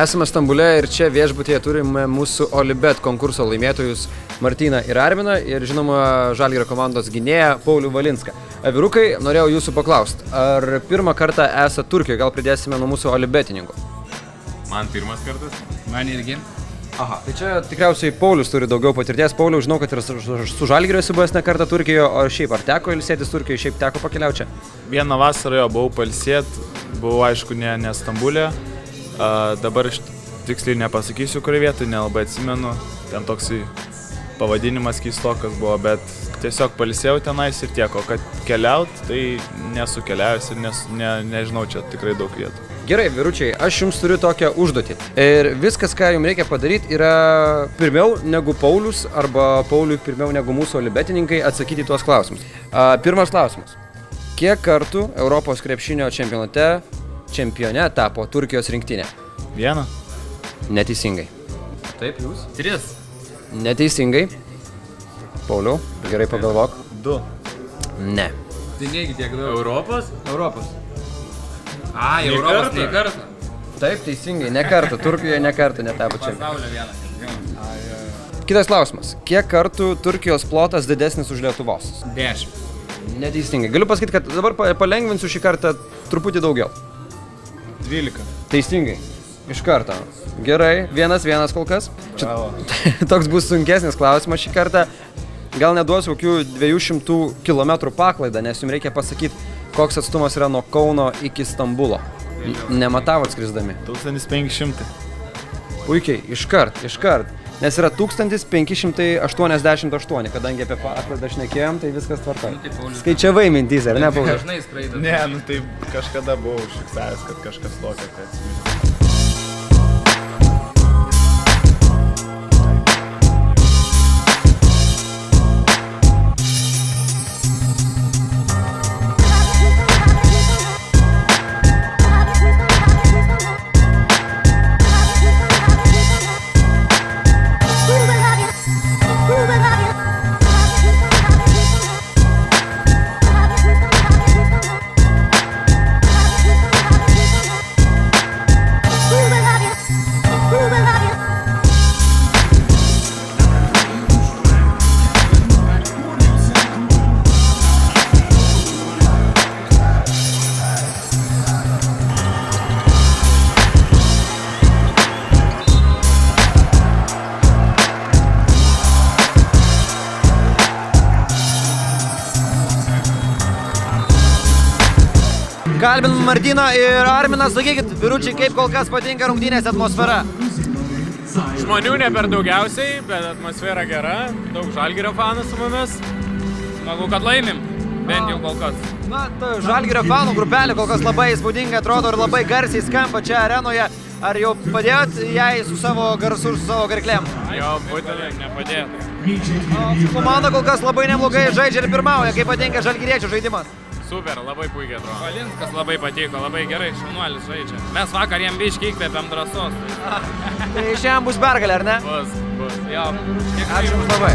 Esame Stambule ir čia viešbutėje turime mūsų Olibet konkurso laimėtojus Martyną ir Arminą ir žinoma Žalgirio komandos gynėją Paulių Valinską. Vyrukai, norėjau jūsų paklausti, ar pirmą kartą esate Turkijoje, gal pridėsime nuo mūsų Olibetininkų? Man pirmas kartas. Man irgi. Aha, tai čia tikriausiai Paulius turi daugiau patirties. Paulius, žinau, kad ir su, Žalgiriu esi buvęs ne kartą Turkijoje, o šiaip ar teko ilsėtis Turkijoje, šiaip teko pakeliauti čia? Vieną vasarą jo buvau palsėt, buvau aišku ne, ne Stambulė. Uh, dabar iš tiksliai nepasakysiu, kurį vietą, nelabai atsimenu. Ten toksai pavadinimas keistokas buvo, bet tiesiog palsėjau tenais ir tiek, o kad keliaut, tai nesu keliavęs ir nes, ne, nežinau čia tikrai daug vietų. Gerai, vyručiai, aš jums turiu tokią užduotį. Ir viskas, ką jums reikia padaryti, yra pirmiau negu Paulius arba Pauliui pirmiau negu mūsų olibetininkai atsakyti tuos klausimus. A, pirmas klausimas. Kiek kartų Europos krepšinio čempionate čempione tapo Turkijos rinktinė? Vieną? Neteisingai. Taip, jūs? Tris. Neteisingai. Pauliau, gerai pagalvok. Du. Ne. Tai negi tiek daug. Europos? Europos. A, Nė Europos nei kartą. Taip, teisingai, ne kartą. Turkijoje ne kartą netapo čempionu. Pasaulio vieną. Kitas klausimas. Kiek kartų Turkijos plotas didesnis už Lietuvos? Dešimt. Neteisingai. Galiu pasakyti, kad dabar pa- palengvinsiu šį kartą truputį daugiau. 12. Teisingai. Iš karto. Gerai, vienas vienas kol kas. Čia toks bus sunkesnis klausimas šį kartą. Gal neduosiu kokių 200 km paklaidą, nes jums reikia pasakyti, koks atstumas yra nuo Kauno iki Stambulo. Nematavot skrisdami. 1500. Puikiai, iškart, iškart. Nes yra 1588, kadangi apie paklaidą šnekėjom, tai viskas tvarka. tai Paulius- Skaičiavai mintys, ar ne, Paulius? Dažnai skraido. Ne, nu tai kažkada buvau užfiksavęs, kad kažkas tokia, kad... Kalbinam Martyną ir Arminą, sakykit, vyručiai, kaip kol kas patinka rungtynės atmosfera. Žmonių ne per daugiausiai, bet atmosfera gera, daug žalgerio fanų su mumis. Smagu, kad laimim, bent jau kol kas. Na, ta Žalgirio fanų grupelė kol kas labai įspūdingai atrodo ir labai garsiai skamba čia arenoje. Ar jau padėjot jai su savo garsu ir su savo gerklėm? Jo, būtinai nepadėtų. O, Komanda kol kas labai neblogai žaidžia ir pirmauja, kaip patinka žalgyriečių žaidimas. Super, labai puikiai atrodo. Valinskas labai patiko, labai gerai, šaunuolis žaidžia. Mes vakar jam biškiai įkvėpėm drąsos. Tai šiandien bus pergalė, ar ne? Bus, bus. Jo, Ačiū Jums labai.